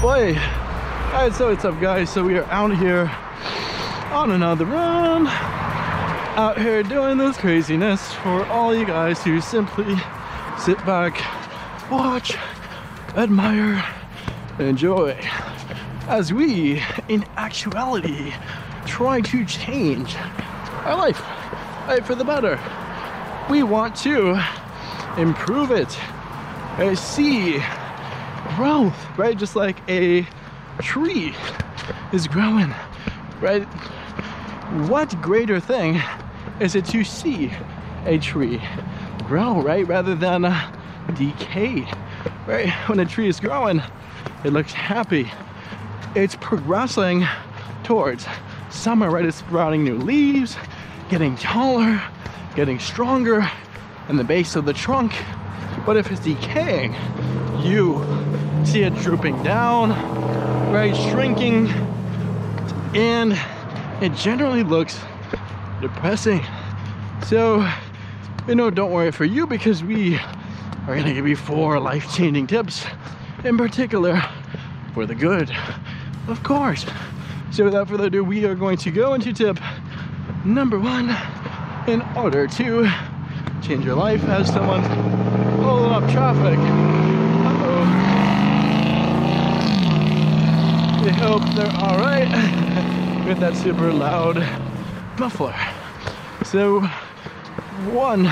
Boy. Alright, so what's up guys? So we are out here on another run. Out here doing this craziness for all you guys who simply sit back, watch, admire, enjoy. As we, in actuality, try to change our life, right, for the better. We want to improve it, uh, see growth, right? Just like a tree is growing, right? What greater thing is it to see a tree grow, right? Rather than uh, decay, right? When a tree is growing, it looks happy. It's progressing towards summer, right? It's sprouting new leaves, getting taller, getting stronger in the base of the trunk. But if it's decaying, you see it drooping down, right? Shrinking, and it generally looks depressing. So, you know, don't worry for you because we are gonna give you four life-changing tips in particular for the good, of course. So without further ado, we are going to go into tip number one in order to change your life as someone pulling up traffic. I hope they're all right with that super loud muffler. So one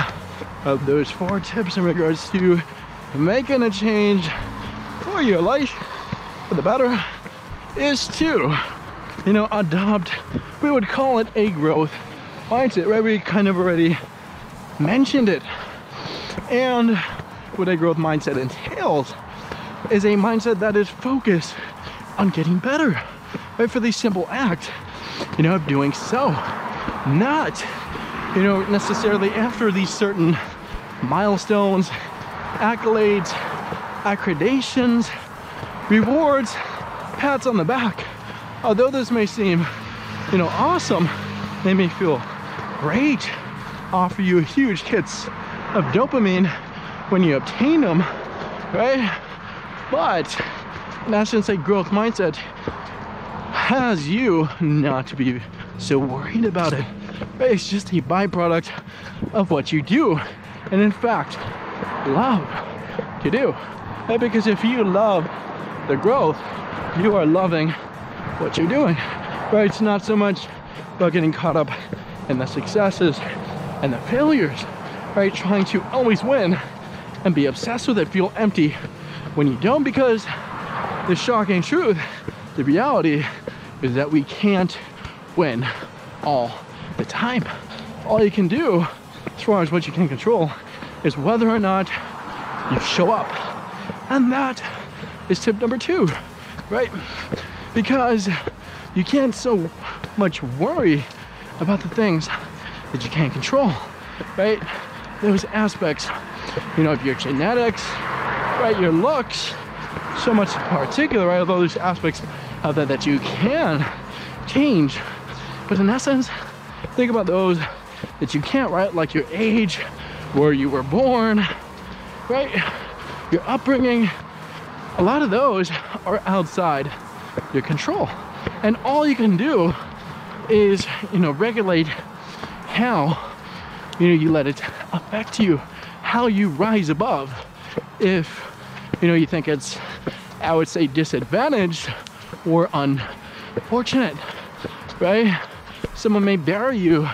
of those four tips in regards to making a change for your life for the better is to you know, adopt, we would call it a growth mindset, right? We kind of already mentioned it. And what a growth mindset entails is a mindset that is focused on getting better, right? For the simple act, you know, of doing so. Not, you know, necessarily after these certain milestones, accolades, accreditations, rewards, pats on the back although this may seem, you know, awesome, they may feel great, offer you huge hits of dopamine when you obtain them, right? But in essence, a growth mindset has you not to be so worried about it. It's just a byproduct of what you do. And in fact, love to do. Right? Because if you love the growth, you are loving what you're doing, right? It's not so much about getting caught up in the successes and the failures, right? Trying to always win and be obsessed with it, feel empty when you don't because the shocking truth, the reality is that we can't win all the time. All you can do, as far as what you can control, is whether or not you show up. And that is tip number two, right? because you can't so much worry about the things that you can't control, right? Those aspects, you know, of your genetics, right, your looks, so much particular, right? All those aspects of that that you can change. But in essence, think about those that you can't, right? Like your age, where you were born, right? Your upbringing. A lot of those are outside your control. And all you can do is, you know, regulate how, you know, you let it affect you, how you rise above. If, you know, you think it's, I would say, disadvantaged or unfortunate, right? Someone may bury you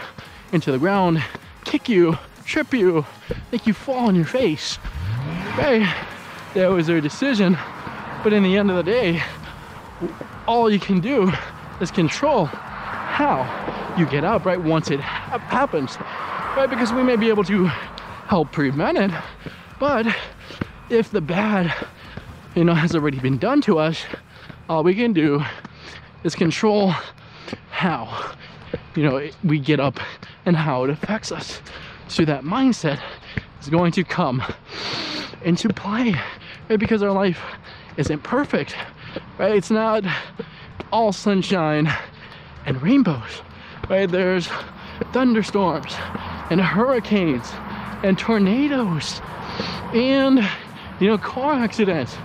into the ground, kick you, trip you, make you fall on your face, right? That was their decision. But in the end of the day, all you can do is control how you get up, right? Once it ha happens, right? Because we may be able to help prevent it, but if the bad, you know, has already been done to us, all we can do is control how, you know, we get up and how it affects us. So that mindset is going to come into play, right? Because our life isn't perfect, right? It's not all sunshine and rainbows, right? There's thunderstorms and hurricanes and tornadoes and, you know, car accidents,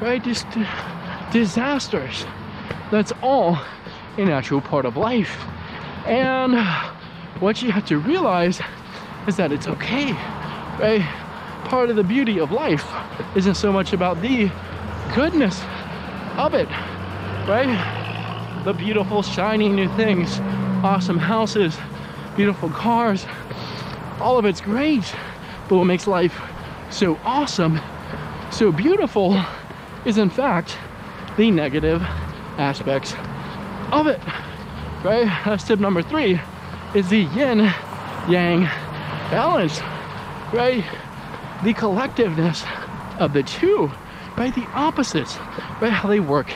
right? Just disasters. That's all a natural part of life. And what you have to realize is that it's okay, right? Part of the beauty of life isn't so much about the goodness of it, right? The beautiful, shiny new things, awesome houses, beautiful cars, all of it's great. But what makes life so awesome, so beautiful, is in fact the negative aspects of it, right? That's tip number three, is the yin yang balance, right? The collectiveness of the two, right? The opposites, right? How they work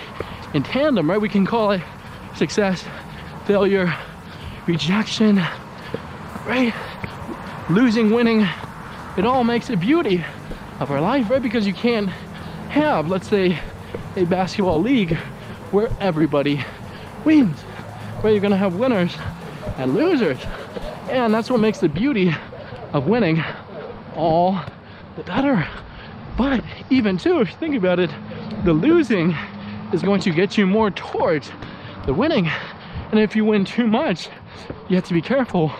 in tandem, right? We can call it success, failure, rejection, right? Losing, winning, it all makes a beauty of our life, right? Because you can't have, let's say, a basketball league where everybody wins, where you're gonna have winners and losers. And that's what makes the beauty of winning all the better. But even too, if you think about it, the losing is going to get you more towards the winning. And if you win too much, you have to be careful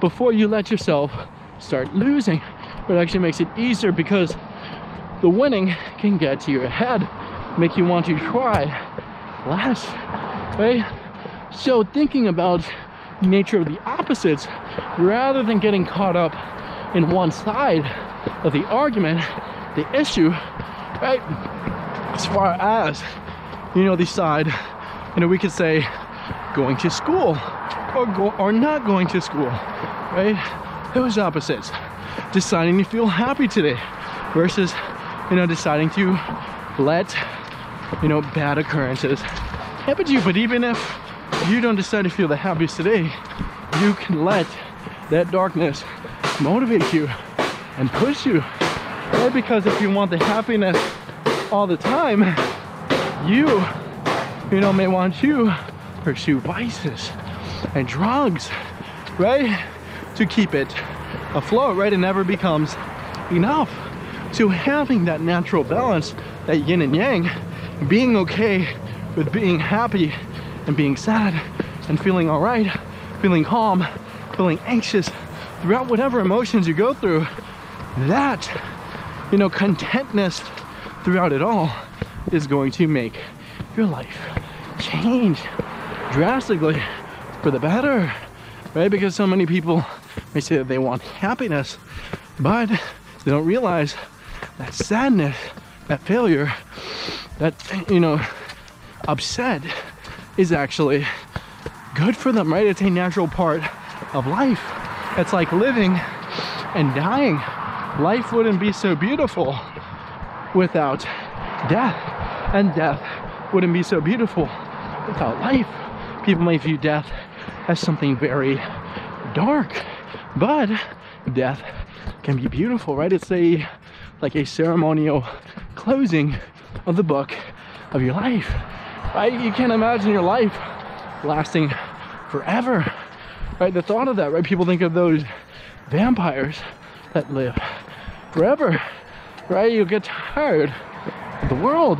before you let yourself start losing. It actually makes it easier because the winning can get to your head, make you want to try less, right? So thinking about the nature of the opposites, rather than getting caught up in one side of the argument, the issue, right? As far as, you know, the side, you know, we could say going to school or, go, or not going to school, right? Those opposites. Deciding to feel happy today versus, you know, deciding to let, you know, bad occurrences happen to you. But even if you don't decide to feel the happiest today, you can let that darkness motivate you and push you. Right? Because if you want the happiness all the time, you, you know, may want to pursue vices and drugs, right? To keep it afloat, right? It never becomes enough. So having that natural balance, that yin and yang, being okay with being happy and being sad and feeling all right, feeling calm, feeling anxious throughout whatever emotions you go through, that, you know, contentness throughout it all is going to make your life change drastically for the better, right? Because so many people may say that they want happiness, but they don't realize that sadness, that failure, that, you know, upset is actually good for them, right? It's a natural part of life. It's like living and dying. Life wouldn't be so beautiful without death, and death wouldn't be so beautiful without life. People may view death as something very dark, but death can be beautiful, right? It's a like a ceremonial closing of the book of your life. Right? You can't imagine your life lasting forever. Right? The thought of that, right? People think of those vampires that live forever. Right? You'll get tired of the world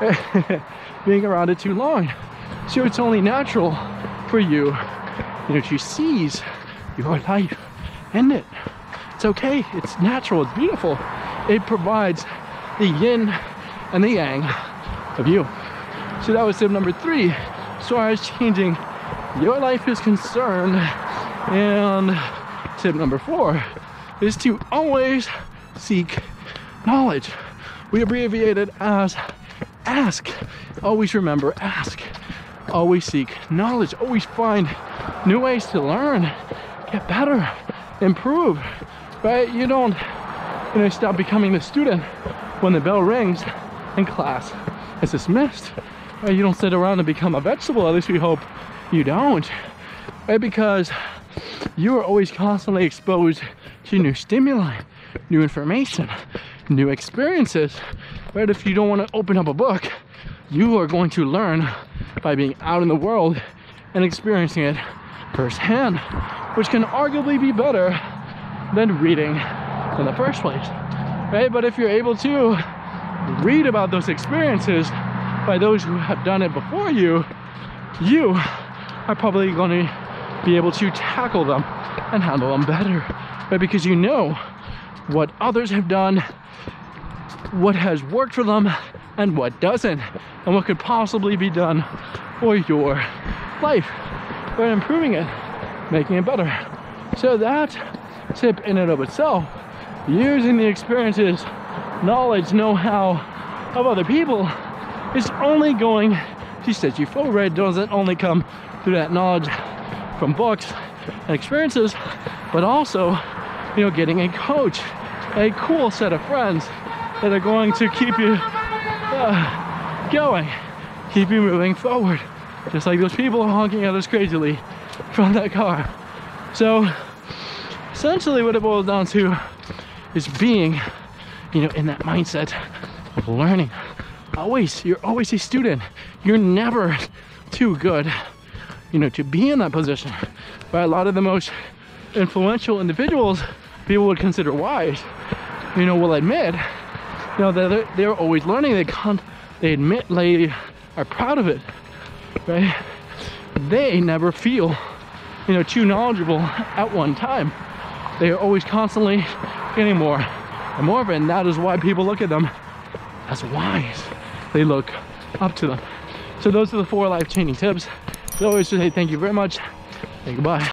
being around it too long. So it's only natural for you, you know, to seize your life, end it. It's okay, it's natural, it's beautiful. It provides the yin and the yang of you. So that was tip number three. As far as changing your life is concerned. And tip number four is to always seek knowledge. We abbreviate it as ask. Always remember, ask. Always seek knowledge. Always find new ways to learn, get better, improve. Right? You don't, you know, stop becoming the student when the bell rings and class is dismissed you don't sit around and become a vegetable. At least we hope you don't. Right? Because you are always constantly exposed to new stimuli, new information, new experiences. Right? If you don't want to open up a book, you are going to learn by being out in the world and experiencing it firsthand, which can arguably be better than reading in the first place. Right? But if you're able to read about those experiences, by those who have done it before you, you are probably going to be able to tackle them and handle them better, right? Because you know what others have done, what has worked for them, and what doesn't, and what could possibly be done for your life by improving it, making it better. So that tip in and of itself, using the experiences, knowledge, know-how of other people is only going to set you forward. It doesn't only come through that knowledge from books and experiences, but also, you know, getting a coach, a cool set of friends that are going to keep you uh, going, keep you moving forward. Just like those people honking at us crazily from that car. So essentially what it boils down to is being, you know, in that mindset of learning. Always, you're always a student. You're never too good, you know, to be in that position. But a lot of the most influential individuals people would consider wise, you know, will admit, you know, that they're, they're always learning. They can't, they admit they are proud of it, right? They never feel, you know, too knowledgeable at one time. They are always constantly getting more and more of it. And that is why people look at them as wise. They look up to them. So those are the four life-changing tips. So always say thank you very much and goodbye.